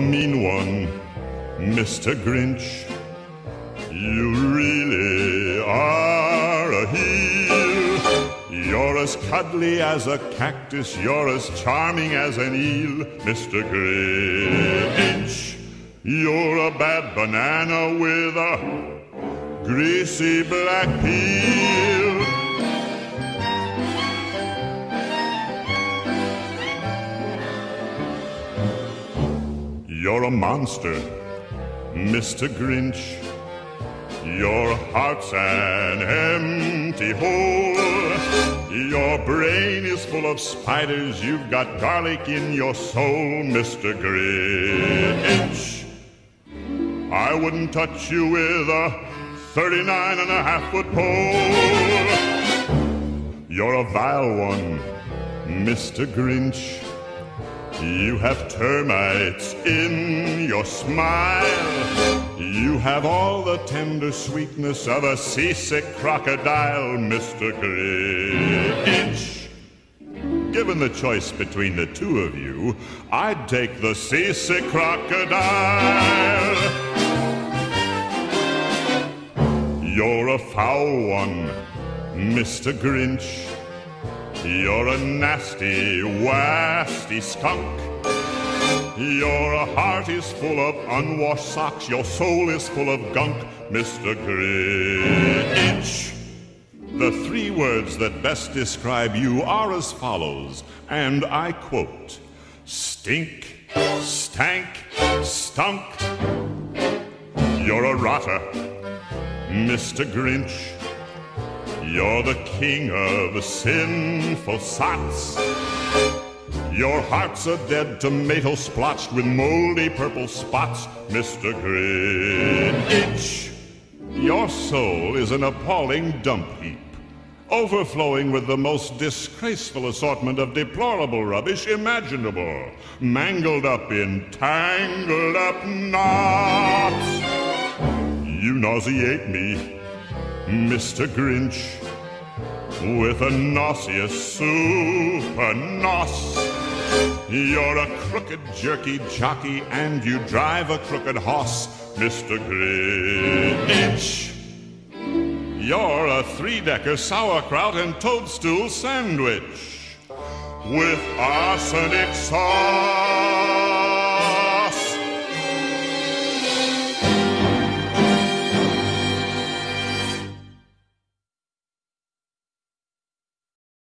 mean one, Mr. Grinch. You really are a heel. You're as cuddly as a cactus, you're as charming as an eel, Mr. Grinch. You're a bad banana with a greasy black peel. You're a monster, Mr. Grinch. Your heart's an empty hole. Your brain is full of spiders. You've got garlic in your soul, Mr. Grinch. I wouldn't touch you with a 39 and a half foot pole. You're a vile one, Mr. Grinch. You have termites in your smile. You have all the tender sweetness of a seasick crocodile, Mr. Grinch. Given the choice between the two of you, I'd take the seasick crocodile. You're a foul one, Mr. Grinch. You're a nasty, wasty skunk. Your heart is full of unwashed socks. Your soul is full of gunk, Mr. Grinch. The three words that best describe you are as follows, and I quote Stink, stank, stunk. You're a rotter, Mr. Grinch. You're the king of sinful sots. Your heart's a dead tomato splotched with moldy purple spots, Mr. Grinch. Your soul is an appalling dump heap, overflowing with the most disgraceful assortment of deplorable rubbish imaginable, mangled up in tangled up knots. You nauseate me, Mr. Grinch, with a nauseous super nos. You're a crooked jerky jockey and you drive a crooked horse, Mr. Grinch. You're a three-decker sauerkraut and toadstool sandwich with arsenic sauce.